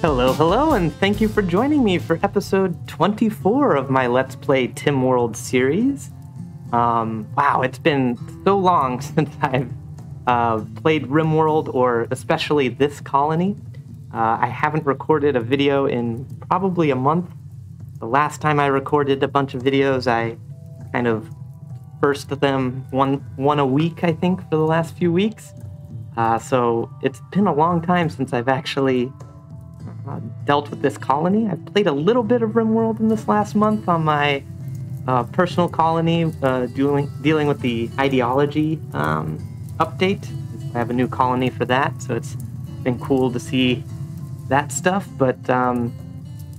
Hello, hello, and thank you for joining me for episode 24 of my Let's Play Tim World series. Um, wow, it's been so long since I've uh, played RimWorld, or especially this colony. Uh, I haven't recorded a video in probably a month. The last time I recorded a bunch of videos, I kind of burst them one one a week, I think, for the last few weeks. Uh, so it's been a long time since I've actually uh, dealt with this colony. I've played a little bit of RimWorld in this last month on my uh, personal colony, uh, dealing dealing with the ideology um, update. I have a new colony for that, so it's been cool to see that stuff. But um,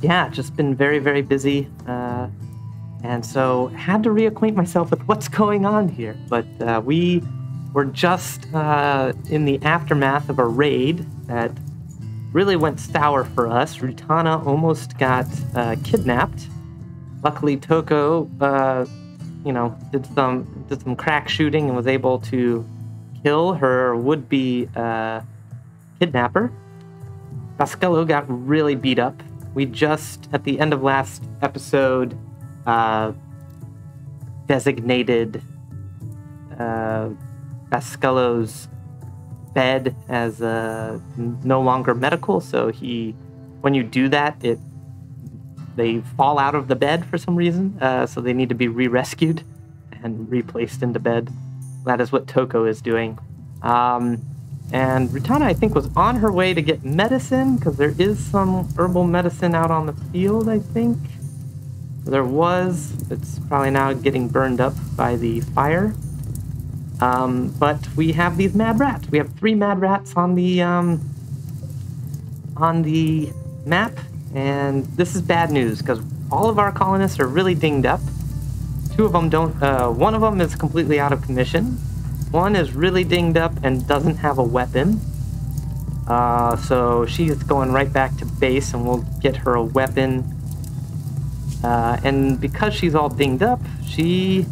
yeah, just been very very busy, uh, and so had to reacquaint myself with what's going on here. But uh, we were just uh, in the aftermath of a raid that really went sour for us. Rutana almost got uh, kidnapped. Luckily, Toco, uh, you know, did some did some crack shooting and was able to kill her would-be uh, kidnapper. Bascullo got really beat up. We just at the end of last episode uh, designated uh, bed as uh, no longer medical. So he, when you do that, it they fall out of the bed for some reason. Uh, so they need to be re-rescued and replaced into bed. That is what Toco is doing. Um, and Rutana, I think, was on her way to get medicine because there is some herbal medicine out on the field. I think there was. It's probably now getting burned up by the fire. Um, but we have these mad rats. We have three mad rats on the um, on the map, and this is bad news because all of our colonists are really dinged up. Two of them don't. Uh, one of them is completely out of commission. One is really dinged up and doesn't have a weapon. Uh, so she is going right back to base, and we'll get her a weapon. Uh, and because she's all dinged up, she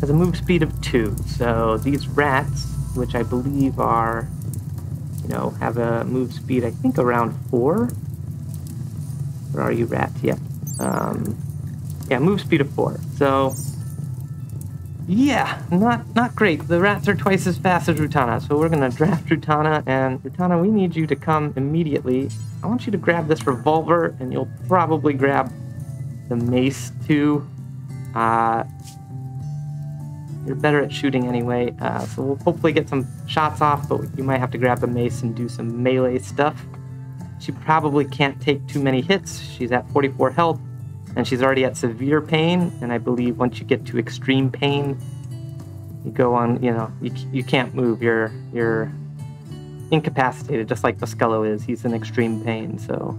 has a move speed of two. So these rats, which I believe are, you know, have a move speed, I think around four. Where are you, rats? Yeah. Um, yeah, move speed of four. So, yeah, not not great. The rats are twice as fast as Rutana, so we're gonna draft Rutana, and Rutana, we need you to come immediately. I want you to grab this revolver, and you'll probably grab the mace too. Uh, you're better at shooting anyway, uh, so we'll hopefully get some shots off, but you might have to grab the mace and do some melee stuff. She probably can't take too many hits. She's at 44 health, and she's already at severe pain, and I believe once you get to extreme pain, you go on, you know, you, you can't move. You're, you're incapacitated, just like Bascullo is. He's in extreme pain, so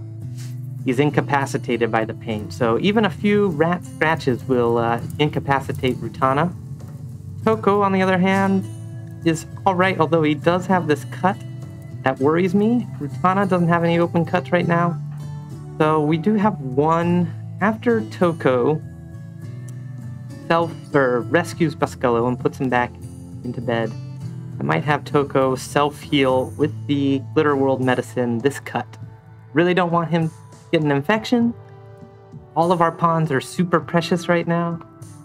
he's incapacitated by the pain. So even a few rat scratches will uh, incapacitate Rutana. Toco, on the other hand, is alright, although he does have this cut that worries me. Rutana doesn't have any open cuts right now. So we do have one after Toco self or rescues Bascullo and puts him back into bed. I might have Toco self heal with the Glitter World medicine this cut. Really don't want him to get an infection. All of our pawns are super precious right now.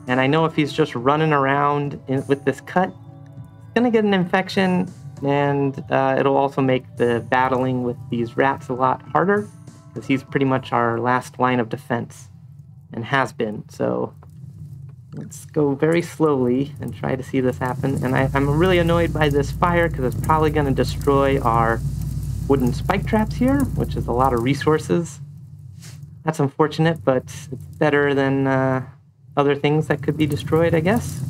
And I know if he's just running around in, with this cut, he's going to get an infection, and uh, it'll also make the battling with these rats a lot harder, because he's pretty much our last line of defense, and has been. So let's go very slowly and try to see this happen. And I, I'm really annoyed by this fire, because it's probably going to destroy our wooden spike traps here, which is a lot of resources. That's unfortunate, but it's better than... Uh, other things that could be destroyed, I guess.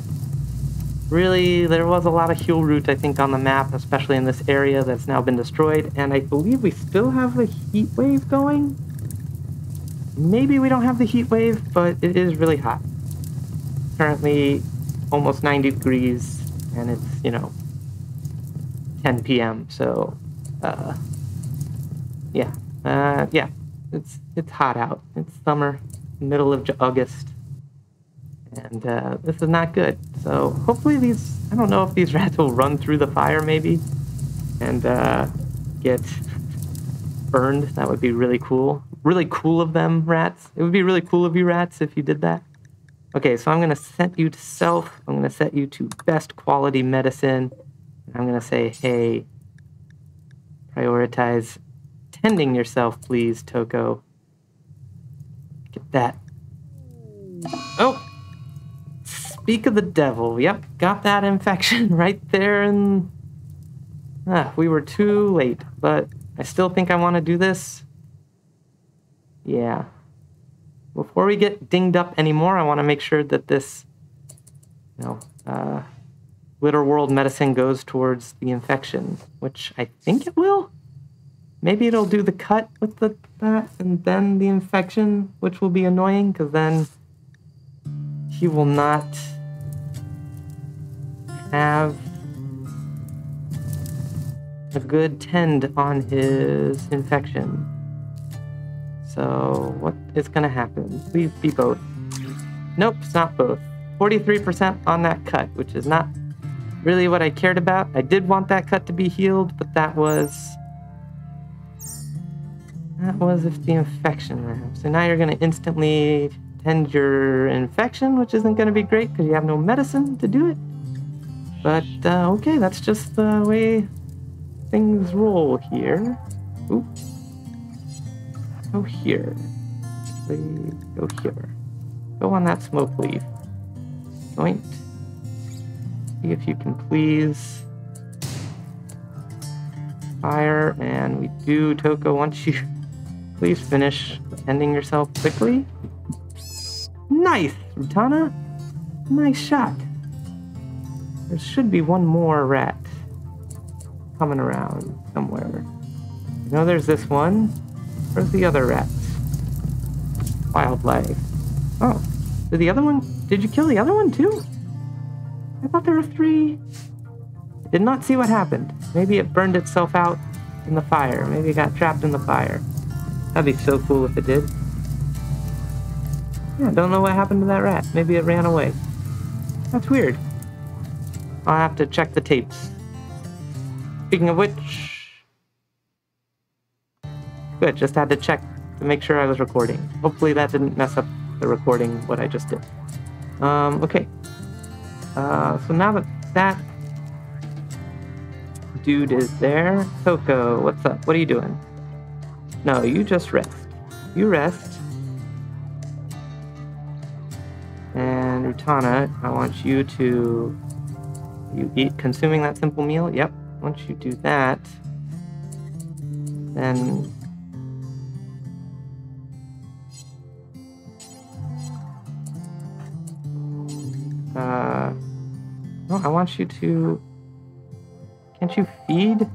Really, there was a lot of heal root, I think, on the map, especially in this area that's now been destroyed, and I believe we still have a heat wave going. Maybe we don't have the heat wave, but it is really hot. Currently almost 90 degrees, and it's, you know, 10 p.m., so, uh, yeah. Uh, yeah, it's, it's hot out. It's summer, middle of August and uh, this is not good. So hopefully these, I don't know if these rats will run through the fire maybe and uh, get burned. That would be really cool. Really cool of them, rats. It would be really cool of you, rats, if you did that. Okay, so I'm going to set you to self. I'm going to set you to best quality medicine. I'm going to say, hey, prioritize tending yourself, please, Toco. Get that. Oh! Speak of the devil. Yep, got that infection right there and... Ah, we were too late, but I still think I want to do this. Yeah. Before we get dinged up anymore, I want to make sure that this, you know, uh, Glitter World medicine goes towards the infection, which I think it will. Maybe it'll do the cut with the that and then the infection, which will be annoying because then he will not have a good tend on his infection. So what is going to happen? Please be both. Nope, it's not both. 43% on that cut, which is not really what I cared about. I did want that cut to be healed, but that was... That was if the infection. So now you're going to instantly tend your infection, which isn't going to be great because you have no medicine to do it. But, uh, okay, that's just the way things roll here. Oop. Go here. Please go here. Go on that smoke leaf. Joint. See if you can please fire. And we do, Toco, once you please finish ending yourself quickly. Nice, Rutana. Nice shot. There should be one more rat coming around somewhere. You know there's this one. Where's the other rats? Wildlife. Oh, did the other one? Did you kill the other one too? I thought there were three. I did not see what happened. Maybe it burned itself out in the fire. Maybe it got trapped in the fire. That'd be so cool if it did. Yeah, don't know what happened to that rat. Maybe it ran away. That's weird. I'll have to check the tapes. Speaking of which... Good, just had to check to make sure I was recording. Hopefully that didn't mess up the recording, what I just did. Um, okay. Uh, so now that that dude is there, Toco, what's up? What are you doing? No, you just rest. You rest. And Utana, I want you to you eat consuming that simple meal. Yep. Once you do that, then uh, no, I want you to. Can't you feed?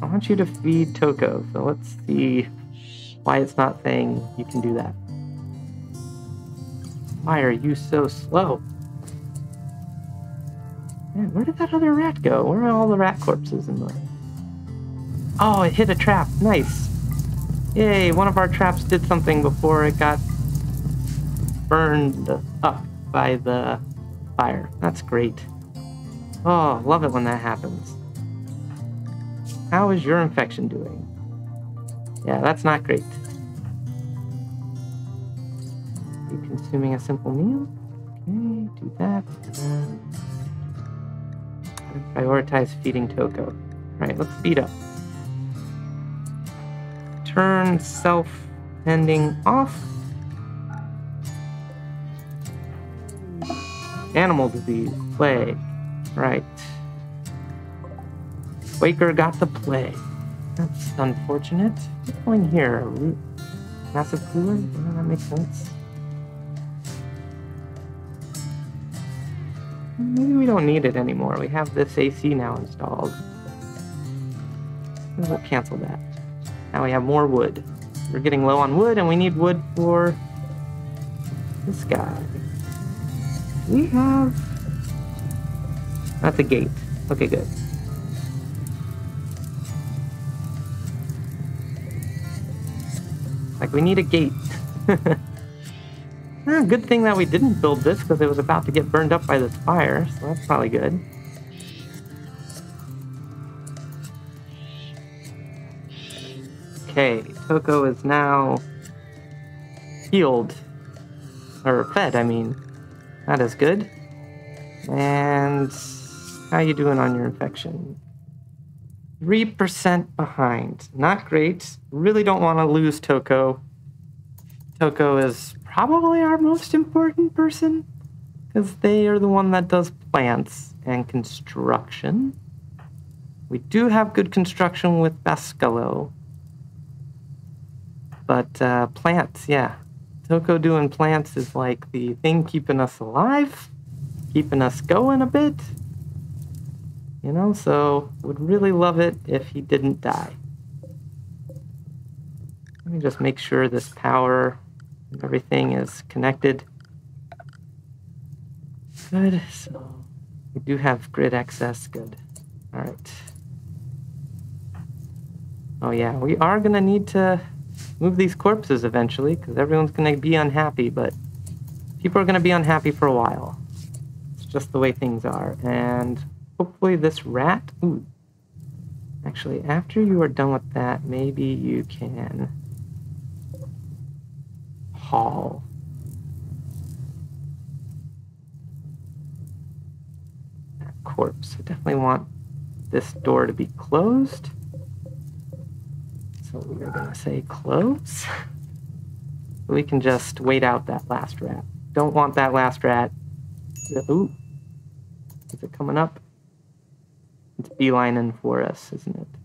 I want you to feed Toco. So let's see why it's not saying you can do that. Why are you so slow? Man, where did that other rat go? Where are all the rat corpses in the... Oh, it hit a trap. Nice. Yay, one of our traps did something before it got burned up by the fire. That's great. Oh, love it when that happens. How is your infection doing? Yeah, that's not great. You consuming a simple meal? Okay, do that. Prioritize feeding Toco. All right, let's speed up. Turn self-tending off. Animal disease, plague. Right. Waker got the plague. That's unfortunate. What's going here? Massive cooler? That makes sense. Maybe we don't need it anymore. We have this AC now installed. We'll cancel that. Now we have more wood. We're getting low on wood, and we need wood for this guy. We have... That's a gate. Okay, good. Like, we need a gate. Eh, good thing that we didn't build this because it was about to get burned up by this fire, so that's probably good. Okay, Toco is now healed. Or fed, I mean. That is good. And how you doing on your infection? 3% behind. Not great. Really don't want to lose Toco. Toco is probably our most important person because they are the one that does plants and construction. We do have good construction with Bascullo. But uh, plants, yeah. Toco doing plants is like the thing keeping us alive, keeping us going a bit. You know, so would really love it if he didn't die. Let me just make sure this power everything is connected. Good, so we do have grid access, good. All right. Oh yeah, we are gonna need to move these corpses eventually, because everyone's gonna be unhappy, but people are gonna be unhappy for a while. It's just the way things are, and hopefully this rat... Ooh. Actually, after you are done with that, maybe you can haul. That corpse. I definitely want this door to be closed. So we are going to say close. we can just wait out that last rat. Don't want that last rat. Ooh. Is it coming up? It's beelining for us, isn't it?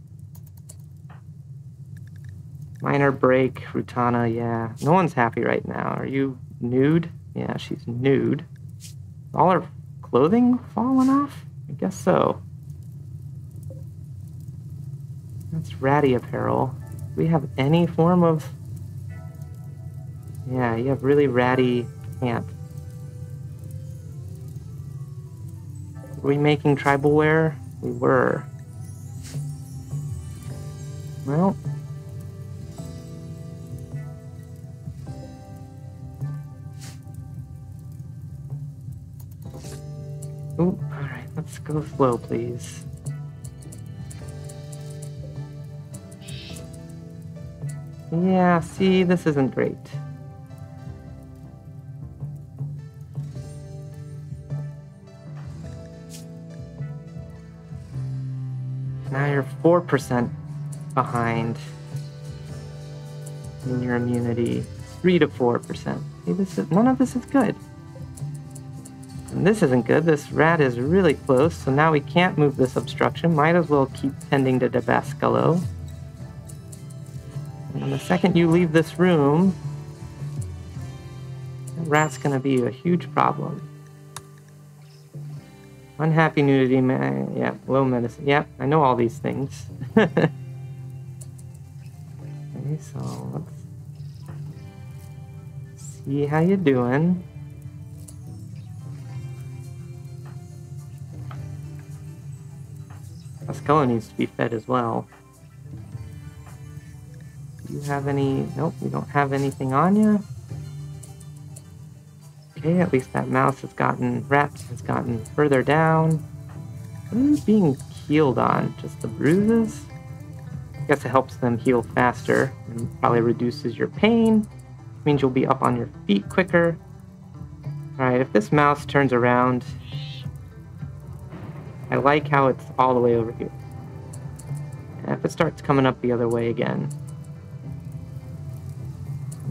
Minor break, Rutana, yeah. No one's happy right now. Are you nude? Yeah, she's nude. All her clothing falling off? I guess so. That's ratty apparel. Do we have any form of... Yeah, you have really ratty pants. Were we making tribal wear? We were. Well. Ooh, alright, let's go slow, please. Yeah, see, this isn't great. Now you're 4% behind in your immunity. 3 to 4%. See, this is, none of this is good. And this isn't good. This rat is really close, so now we can't move this obstruction. Might as well keep tending to Dabascalo. And the second you leave this room, the rat's gonna be a huge problem. Unhappy nudity, man. Yeah, low medicine. Yeah, I know all these things. okay, so let's see how you're doing. Bascullo needs to be fed as well. Do you have any? Nope, you don't have anything on you. Okay, at least that mouse has gotten, rat has gotten further down. What you being healed on? Just the bruises? I guess it helps them heal faster and probably reduces your pain. Means you'll be up on your feet quicker. Alright, if this mouse turns around, I like how it's all the way over here. And if it starts coming up the other way again,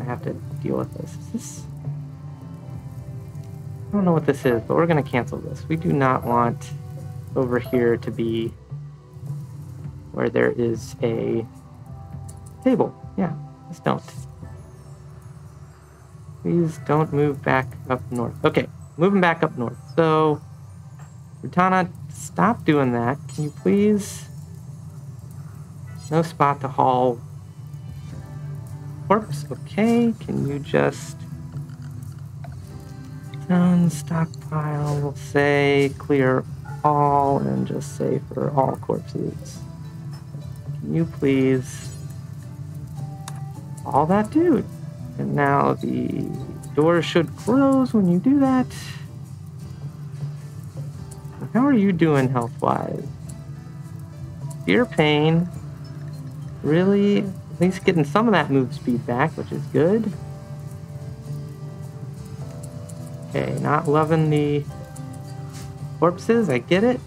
I have to deal with this. Is this I don't know what this is, but we're going to cancel this. We do not want over here to be where there is a table. Yeah, just don't. Please don't move back up north. Okay, moving back up north. So, Rutana, stop doing that. Can you please... No spot to haul corpse. Okay, can you just Stone stockpile, we'll say clear all and just say for all corpses. Can you please all that dude? And now the door should close when you do that. How are you doing health-wise? Fear pain. Really? At least getting some of that move speed back, which is good. Okay, not loving the corpses, I get it.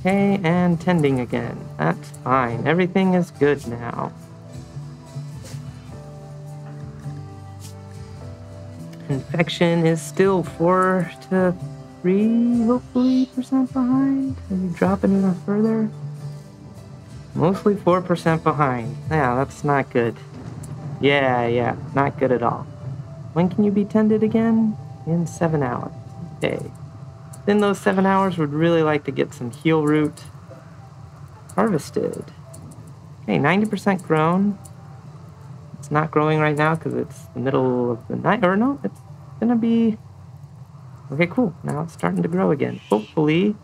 Okay, and tending again. That's fine. Everything is good now. Infection is still 4 to 3, hopefully, percent behind. Maybe dropping even further. Mostly 4% behind. Yeah, that's not good. Yeah, yeah, not good at all. When can you be tended again? In 7 hours. Okay. In those 7 hours, would really like to get some heal root harvested. Okay, 90% grown. It's not growing right now because it's the middle of the night. Or no, it's gonna be... Okay, cool. Now it's starting to grow again. Hopefully,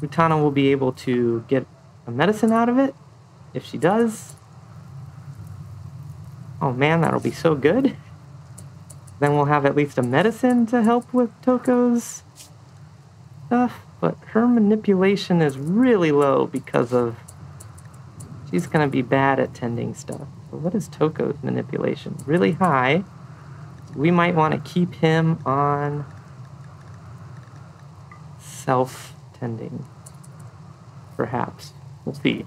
Rutana will be able to get a medicine out of it. If she does, oh man, that'll be so good. Then we'll have at least a medicine to help with Toco's stuff. But her manipulation is really low because of she's gonna be bad at tending stuff. What is Toco's manipulation? Really high. We might want to keep him on self tending, perhaps. We'll see.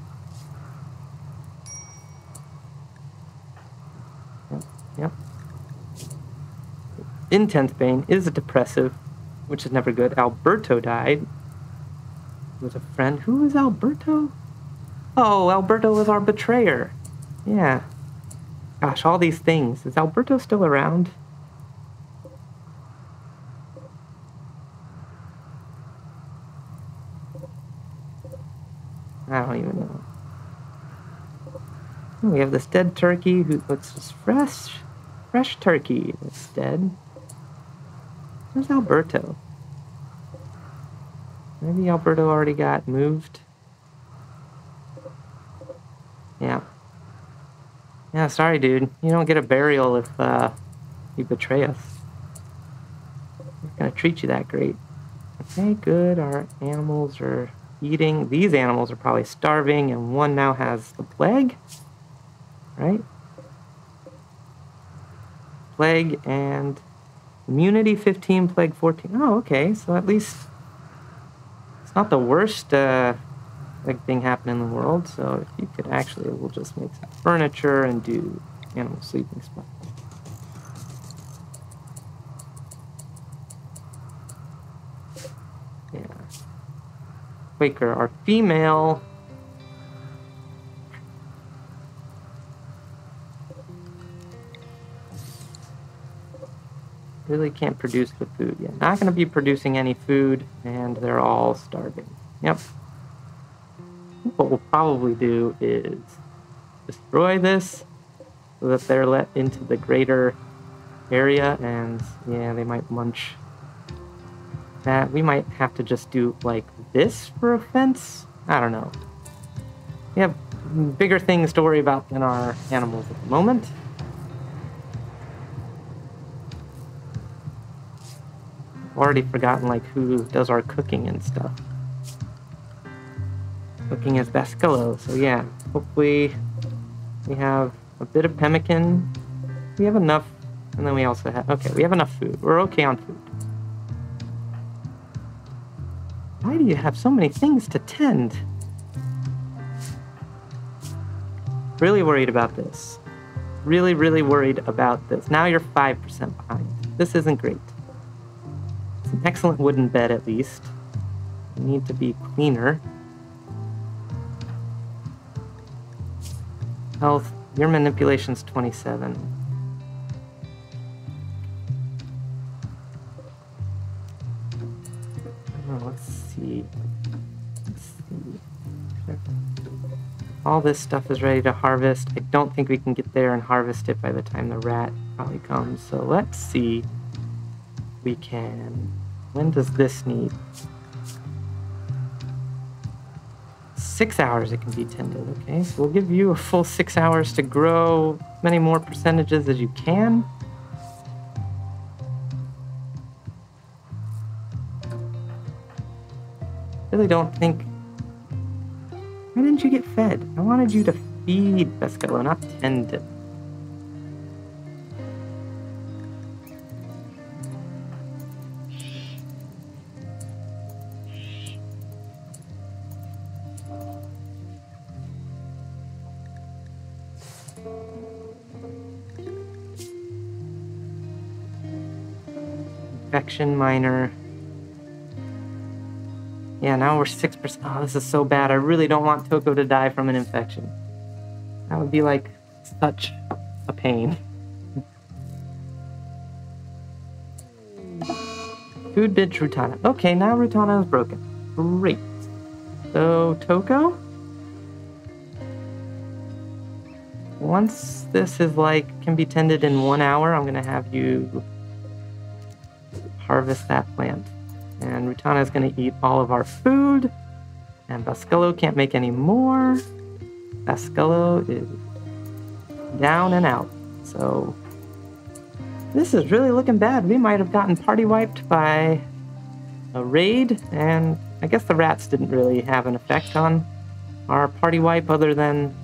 Yep. Intense pain is a depressive, which is never good. Alberto died. He was a friend. Who was Alberto? Oh, Alberto was our betrayer. Yeah. Gosh, all these things. Is Alberto still around? I don't even know. We have this dead turkey who looks just fresh, fresh turkey that's dead. Where's Alberto? Maybe Alberto already got moved. Yeah. Yeah, sorry, dude. You don't get a burial if uh, you betray us. We're gonna treat you that great. Okay, good. Our animals are eating. These animals are probably starving, and one now has the plague, right? Plague and immunity 15, plague 14. Oh, okay. So at least it's not the worst uh, like thing happening in the world. So if you could actually, we'll just make some furniture and do animal sleeping spots. Quaker our female. Really can't produce the food yet. Not going to be producing any food, and they're all starving. Yep. What we'll probably do is destroy this so that they're let into the greater area, and yeah, they might munch that. We might have to just do like this for a fence? I don't know. We have bigger things to worry about than our animals at the moment. Already forgotten like who does our cooking and stuff. Cooking is Bascullo, so yeah, hopefully we have a bit of pemmican. We have enough, and then we also have, okay, we have enough food. We're okay on food. Why do you have so many things to tend? Really worried about this. Really, really worried about this. Now you're 5% behind. This isn't great. It's an excellent wooden bed, at least. Need to be cleaner. Health, your manipulation's 27. see. Let's see. All this stuff is ready to harvest. I don't think we can get there and harvest it by the time the rat probably comes. So let's see. We can. When does this need? Six hours it can be tended. Okay, so we'll give you a full six hours to grow many more percentages as you can. really don't think. Why didn't you get fed? I wanted you to feed Bascullo, not tend to. Minor. Yeah, now we're 6%. Oh, this is so bad. I really don't want Toco to die from an infection. That would be like such a pain. Food bid Rutana. Okay, now Rutana is broken. Great. So, Toco? Once this is like, can be tended in one hour, I'm gonna have you harvest that plant. And Rutana is going to eat all of our food. And Bascullo can't make any more. Bascullo is down and out. So this is really looking bad. We might have gotten party wiped by a raid. And I guess the rats didn't really have an effect on our party wipe other than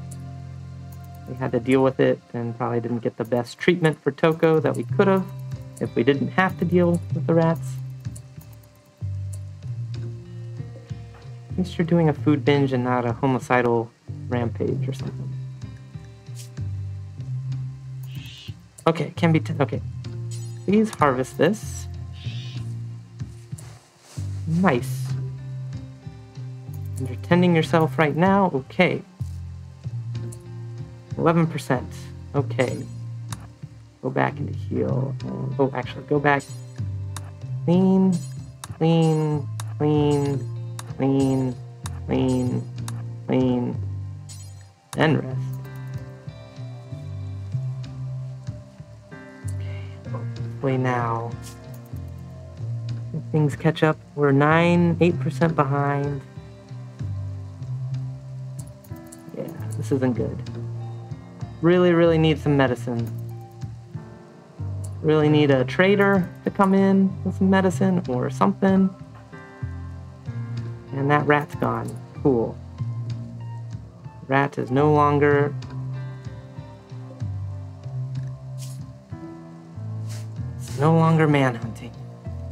we had to deal with it and probably didn't get the best treatment for Toco that we could have if we didn't have to deal with the rats. At least you're doing a food binge and not a homicidal rampage or something. Okay, can be. okay. Please harvest this. Nice. You're tending yourself right now? Okay. 11%. Okay. Go back into heal. oh, actually, go back. Clean, clean, clean, clean, clean, clean, and rest. Hopefully now things catch up. We're 9, 8% behind. Yeah, this isn't good. Really, really need some medicine. Really need a trader to come in with some medicine or something. And that rat's gone. Cool. Rat is no longer... No longer manhunting.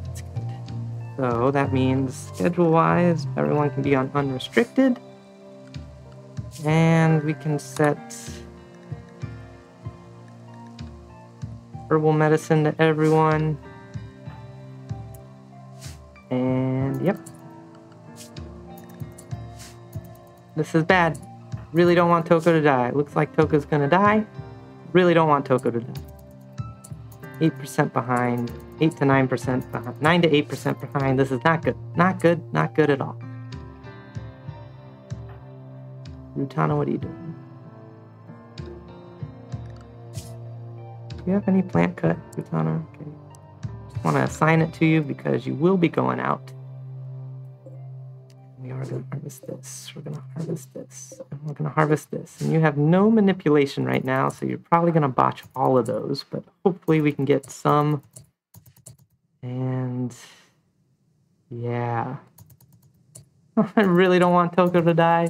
That's good. So that means schedule-wise, everyone can be on unrestricted. And we can set herbal medicine to everyone. And yep, This is bad. Really don't want Toco to die. Looks like Toco's gonna die. Really don't want Toco to die. 8% behind, 8 to 9% behind, 9 to 8% behind. This is not good. Not good, not good at all. Rutana, what are you doing? Do you have any plant cut, Rutana? Okay. Just want to assign it to you because you will be going out we're going to harvest this, we're going to harvest this, and we're going to harvest this. And you have no manipulation right now, so you're probably going to botch all of those, but hopefully we can get some. And yeah. I really don't want Toco to die.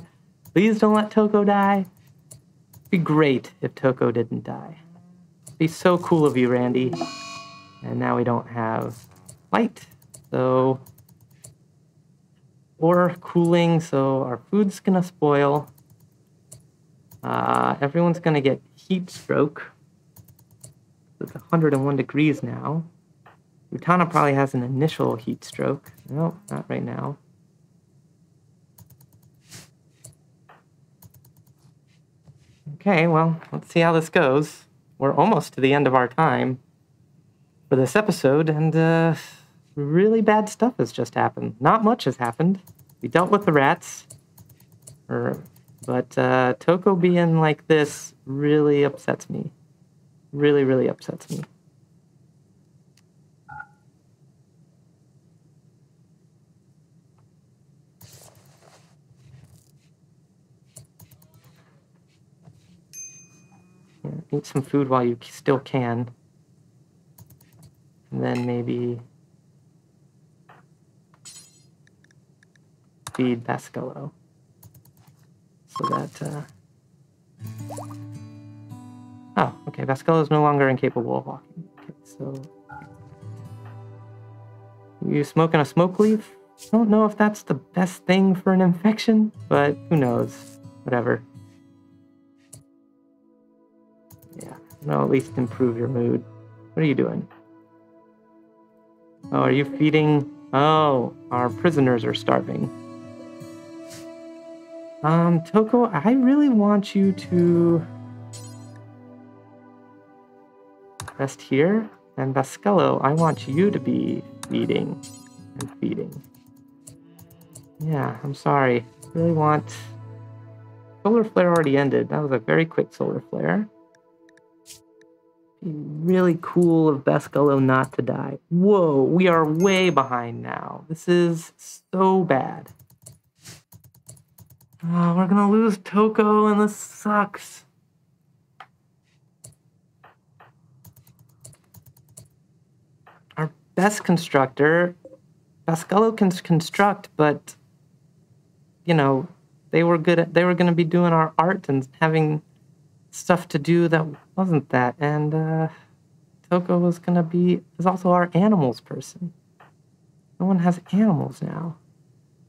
Please don't let Toco die. It'd be great if Toco didn't die. It'd be so cool of you, Randy. And now we don't have light, so or cooling, so our food's gonna spoil. Uh, everyone's gonna get heat stroke. It's 101 degrees now. Rutana probably has an initial heat stroke. No, not right now. Okay, well, let's see how this goes. We're almost to the end of our time for this episode, and uh, really bad stuff has just happened. Not much has happened. We dealt with the rats, or, but uh, Toco being like this really upsets me. Really, really upsets me. Eat some food while you still can. And then maybe feed Bascullo so that uh, Oh, okay. Bascullo is no longer incapable of walking. Okay, so you smoking a smoke leaf? I don't know if that's the best thing for an infection, but who knows? Whatever. No, at least improve your mood. What are you doing? Oh, are you feeding? Oh, our prisoners are starving. Um, Toco, I really want you to rest here. And Bascullo, I want you to be feeding and feeding. Yeah, I'm sorry. Really want... Solar flare already ended. That was a very quick solar flare. Really cool of Bascullo not to die. Whoa, we are way behind now. This is so bad. Oh, we're gonna lose Toco and this sucks. Our best constructor, Bascullo can construct, but you know, they were good at, they were gonna be doing our art and having stuff to do that wasn't that. And uh Toco was gonna be is also our animals person. No one has animals now.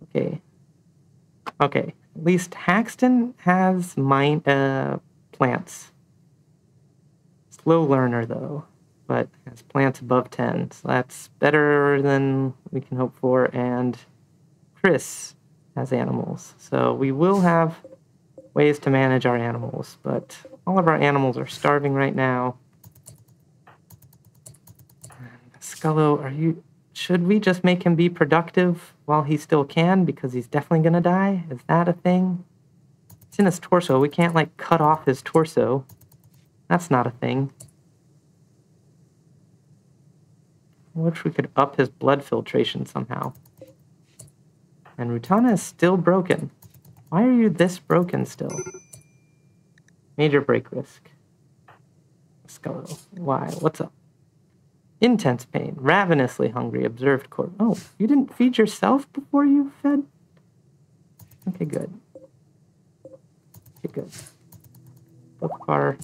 Okay. Okay. At least Haxton has mind uh, plants. Slow learner though, but has plants above 10. So that's better than we can hope for. And Chris has animals. So we will have ways to manage our animals, but all of our animals are starving right now. Scullo, are you should we just make him be productive while he still can because he's definitely going to die? Is that a thing? It's in his torso. We can't, like, cut off his torso. That's not a thing. I wish we could up his blood filtration somehow. And Rutana is still broken. Why are you this broken still? Major break risk. Scullo. Why? What's up? Intense pain, ravenously hungry, observed court. Oh, you didn't feed yourself before you fed? Okay, good. Okay, good. Both of our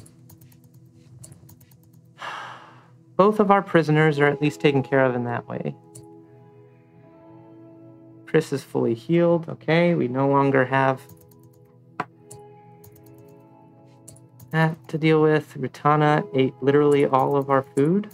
both of our prisoners are at least taken care of in that way. Chris is fully healed. Okay, we no longer have that to deal with. Rutana ate literally all of our food.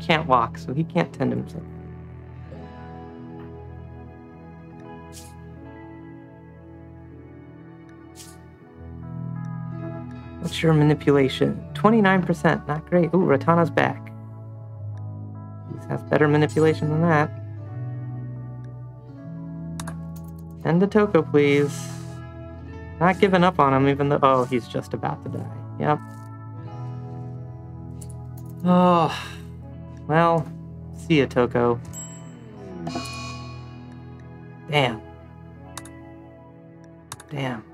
He can't walk, so he can't tend himself. What's your manipulation? 29%, not great. Ooh, Rutana's back. He has better manipulation than that. End the Toco, please. Not giving up on him, even though... Oh, he's just about to die. Yep. Oh, well, see ya, Toco. Damn. Damn.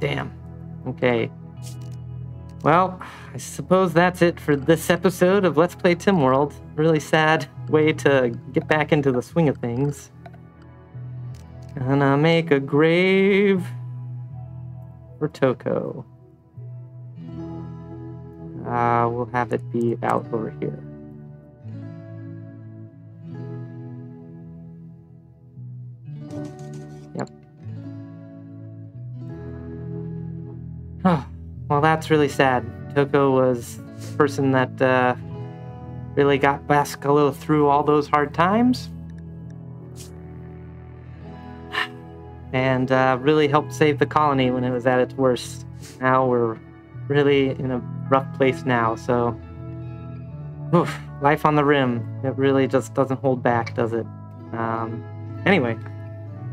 Damn. Okay. Well, I suppose that's it for this episode of Let's Play Tim World. Really sad way to get back into the swing of things. Gonna make a grave for Toco. Uh, we'll have it be out over here. Yep. Oh, well, that's really sad. Toco was the person that uh, really got Bascullo through all those hard times. And uh, really helped save the colony when it was at its worst. Now we're really in a rough place now, so oof, life on the rim. It really just doesn't hold back, does it? Um, anyway,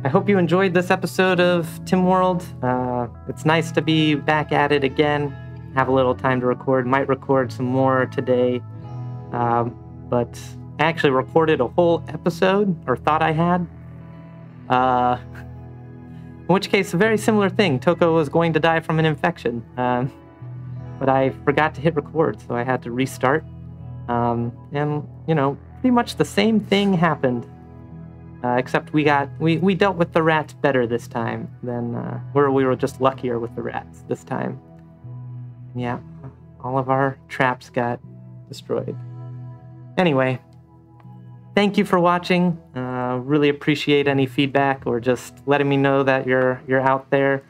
I hope you enjoyed this episode of Tim World. Uh, it's nice to be back at it again. Have a little time to record. Might record some more today. Um, but I actually recorded a whole episode, or thought I had. Uh, in which case, a very similar thing. Toco was going to die from an infection. Um, but I forgot to hit record, so I had to restart. Um, and, you know, pretty much the same thing happened. Uh, except we got we, we dealt with the rats better this time than uh, where we were just luckier with the rats this time. Yeah, all of our traps got destroyed. Anyway, thank you for watching. Uh, really appreciate any feedback or just letting me know that you're you're out there.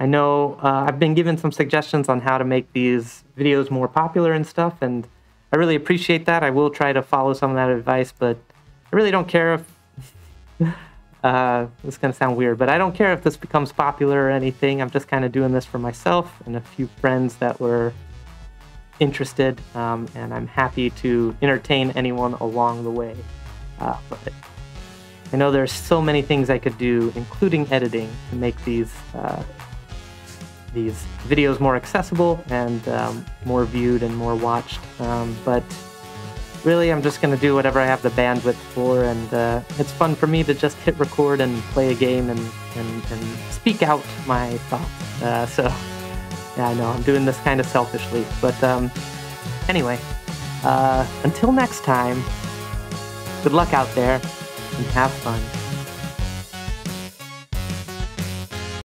I know uh, I've been given some suggestions on how to make these videos more popular and stuff, and I really appreciate that. I will try to follow some of that advice, but I really don't care if uh, this is going to sound weird, but I don't care if this becomes popular or anything. I'm just kind of doing this for myself and a few friends that were interested, um, and I'm happy to entertain anyone along the way. Uh, but I know there's so many things I could do, including editing, to make these uh, these videos more accessible and um, more viewed and more watched. Um, but really, I'm just going to do whatever I have the bandwidth for, and uh, it's fun for me to just hit record and play a game and, and, and speak out my thoughts. Uh, so, yeah, I know I'm doing this kind of selfishly, but um, anyway, uh, until next time, good luck out there and have fun.